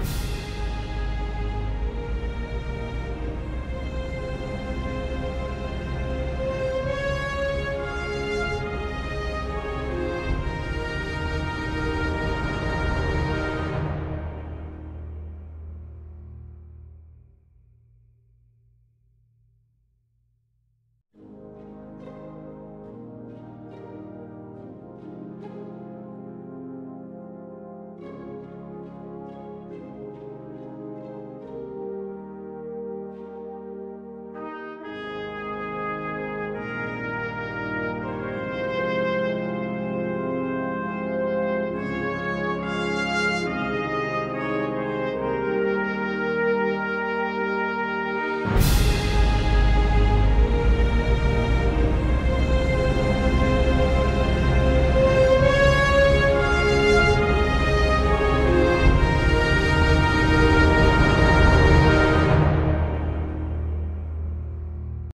you